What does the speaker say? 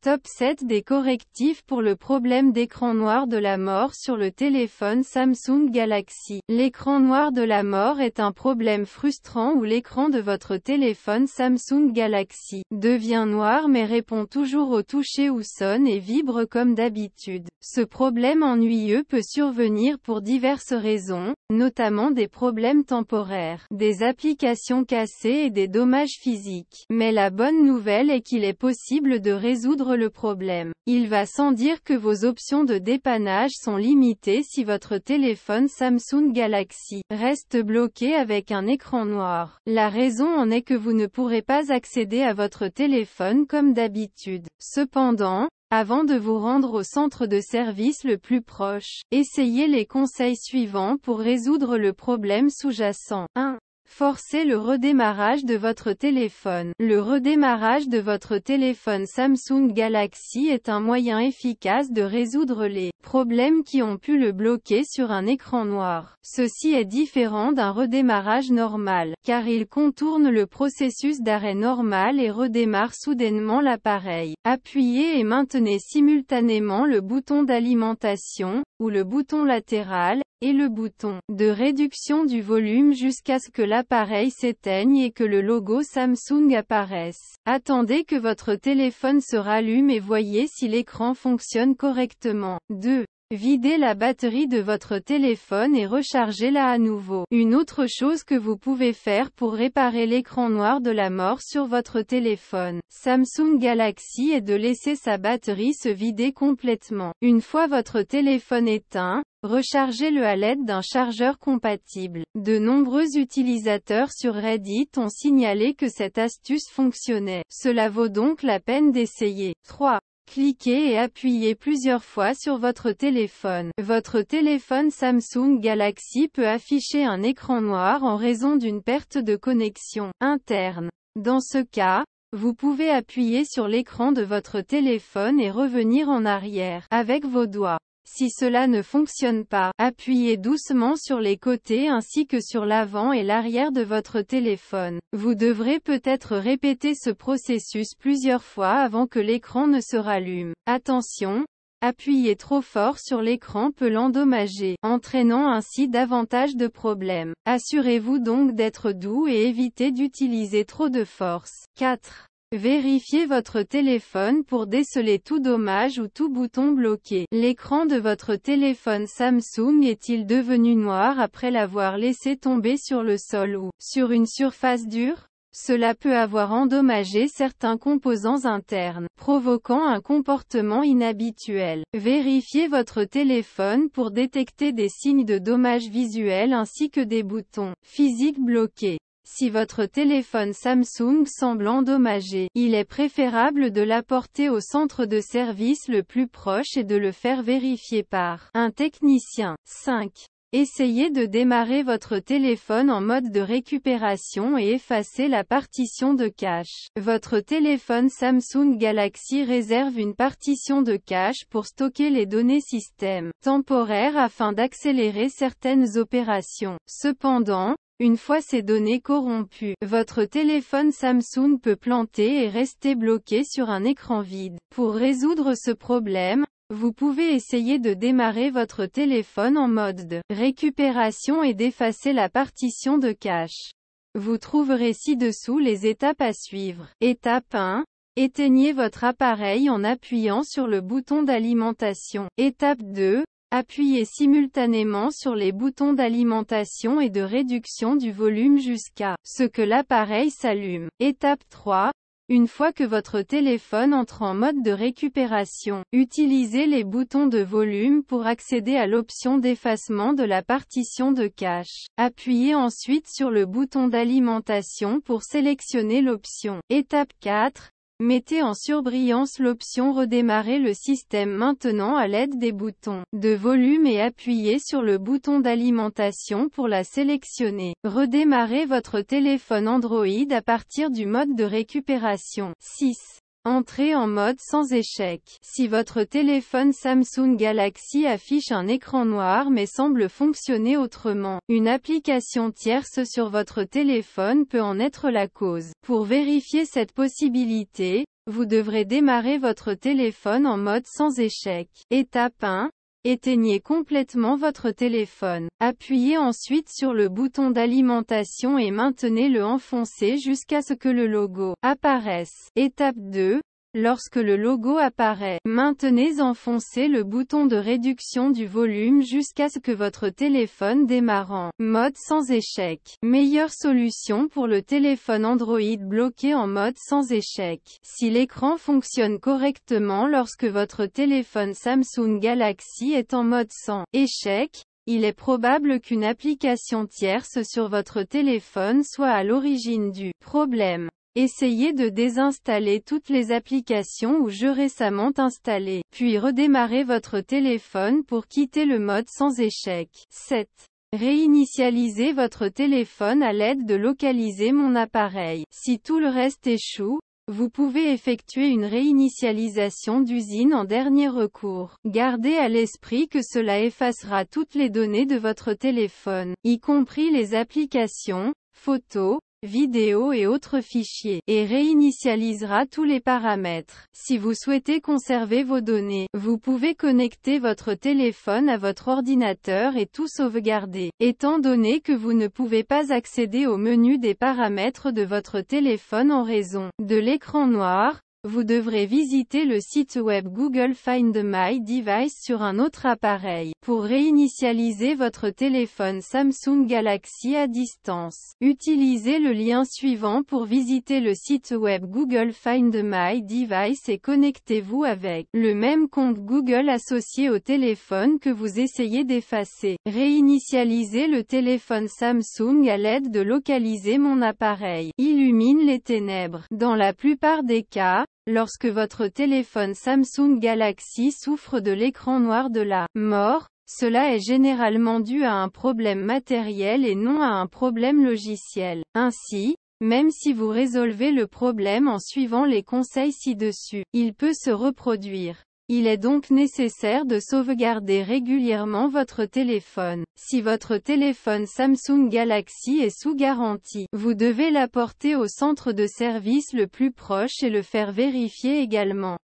Top 7 des correctifs pour le problème d'écran noir de la mort sur le téléphone Samsung Galaxy. L'écran noir de la mort est un problème frustrant où l'écran de votre téléphone Samsung Galaxy devient noir mais répond toujours au toucher ou sonne et vibre comme d'habitude. Ce problème ennuyeux peut survenir pour diverses raisons, notamment des problèmes temporaires, des applications cassées et des dommages physiques. Mais la bonne nouvelle est qu'il est possible de résoudre le problème. Il va sans dire que vos options de dépannage sont limitées si votre téléphone Samsung Galaxy reste bloqué avec un écran noir. La raison en est que vous ne pourrez pas accéder à votre téléphone comme d'habitude. Cependant, avant de vous rendre au centre de service le plus proche, essayez les conseils suivants pour résoudre le problème sous-jacent. 1. Forcez le redémarrage de votre téléphone. Le redémarrage de votre téléphone Samsung Galaxy est un moyen efficace de résoudre les problèmes qui ont pu le bloquer sur un écran noir. Ceci est différent d'un redémarrage normal, car il contourne le processus d'arrêt normal et redémarre soudainement l'appareil. Appuyez et maintenez simultanément le bouton d'alimentation, ou le bouton latéral, et le bouton de réduction du volume jusqu'à ce que l'appareil s'éteigne et que le logo Samsung apparaisse. Attendez que votre téléphone se rallume et voyez si l'écran fonctionne correctement. 2. Videz la batterie de votre téléphone et rechargez-la à nouveau. Une autre chose que vous pouvez faire pour réparer l'écran noir de la mort sur votre téléphone Samsung Galaxy est de laisser sa batterie se vider complètement. Une fois votre téléphone éteint, Rechargez-le à l'aide d'un chargeur compatible. De nombreux utilisateurs sur Reddit ont signalé que cette astuce fonctionnait. Cela vaut donc la peine d'essayer. 3. Cliquez et appuyez plusieurs fois sur votre téléphone. Votre téléphone Samsung Galaxy peut afficher un écran noir en raison d'une perte de connexion interne. Dans ce cas, vous pouvez appuyer sur l'écran de votre téléphone et revenir en arrière avec vos doigts. Si cela ne fonctionne pas, appuyez doucement sur les côtés ainsi que sur l'avant et l'arrière de votre téléphone. Vous devrez peut-être répéter ce processus plusieurs fois avant que l'écran ne se rallume. Attention, Appuyer trop fort sur l'écran peut l'endommager, entraînant ainsi davantage de problèmes. Assurez-vous donc d'être doux et évitez d'utiliser trop de force. 4. Vérifiez votre téléphone pour déceler tout dommage ou tout bouton bloqué. L'écran de votre téléphone Samsung est-il devenu noir après l'avoir laissé tomber sur le sol ou sur une surface dure? Cela peut avoir endommagé certains composants internes, provoquant un comportement inhabituel. Vérifiez votre téléphone pour détecter des signes de dommages visuels ainsi que des boutons physiques bloqués. Si votre téléphone Samsung semble endommagé, il est préférable de l'apporter au centre de service le plus proche et de le faire vérifier par un technicien. 5. Essayez de démarrer votre téléphone en mode de récupération et effacer la partition de cache. Votre téléphone Samsung Galaxy réserve une partition de cache pour stocker les données système temporaires afin d'accélérer certaines opérations. Cependant, une fois ces données corrompues, votre téléphone Samsung peut planter et rester bloqué sur un écran vide. Pour résoudre ce problème, vous pouvez essayer de démarrer votre téléphone en mode de récupération et d'effacer la partition de cache. Vous trouverez ci-dessous les étapes à suivre. Étape 1. Éteignez votre appareil en appuyant sur le bouton d'alimentation. Étape 2. Appuyez simultanément sur les boutons d'alimentation et de réduction du volume jusqu'à ce que l'appareil s'allume. Étape 3. Une fois que votre téléphone entre en mode de récupération, utilisez les boutons de volume pour accéder à l'option d'effacement de la partition de cache. Appuyez ensuite sur le bouton d'alimentation pour sélectionner l'option. Étape 4. Mettez en surbrillance l'option Redémarrer le système maintenant à l'aide des boutons de volume et appuyez sur le bouton d'alimentation pour la sélectionner. Redémarrez votre téléphone Android à partir du mode de récupération. 6. Entrez en mode sans échec. Si votre téléphone Samsung Galaxy affiche un écran noir mais semble fonctionner autrement, une application tierce sur votre téléphone peut en être la cause. Pour vérifier cette possibilité, vous devrez démarrer votre téléphone en mode sans échec. Étape 1. Éteignez complètement votre téléphone. Appuyez ensuite sur le bouton d'alimentation et maintenez-le enfoncé jusqu'à ce que le logo apparaisse. Étape 2. Lorsque le logo apparaît, maintenez enfoncé le bouton de réduction du volume jusqu'à ce que votre téléphone démarre en mode sans échec. Meilleure solution pour le téléphone Android bloqué en mode sans échec. Si l'écran fonctionne correctement lorsque votre téléphone Samsung Galaxy est en mode sans échec, il est probable qu'une application tierce sur votre téléphone soit à l'origine du problème. Essayez de désinstaller toutes les applications ou jeux récemment installés, puis redémarrez votre téléphone pour quitter le mode sans échec. 7. Réinitialisez votre téléphone à l'aide de localiser mon appareil. Si tout le reste échoue, vous pouvez effectuer une réinitialisation d'usine en dernier recours. Gardez à l'esprit que cela effacera toutes les données de votre téléphone, y compris les applications, photos, vidéos et autres fichiers, et réinitialisera tous les paramètres. Si vous souhaitez conserver vos données, vous pouvez connecter votre téléphone à votre ordinateur et tout sauvegarder. Étant donné que vous ne pouvez pas accéder au menu des paramètres de votre téléphone en raison de l'écran noir, vous devrez visiter le site web Google Find My Device sur un autre appareil, pour réinitialiser votre téléphone Samsung Galaxy à distance. Utilisez le lien suivant pour visiter le site web Google Find My Device et connectez-vous avec le même compte Google associé au téléphone que vous essayez d'effacer. Réinitialisez le téléphone Samsung à l'aide de localiser mon appareil. Illumine les ténèbres. Dans la plupart des cas, Lorsque votre téléphone Samsung Galaxy souffre de l'écran noir de la mort, cela est généralement dû à un problème matériel et non à un problème logiciel. Ainsi, même si vous résolvez le problème en suivant les conseils ci-dessus, il peut se reproduire. Il est donc nécessaire de sauvegarder régulièrement votre téléphone. Si votre téléphone Samsung Galaxy est sous garantie, vous devez l'apporter au centre de service le plus proche et le faire vérifier également.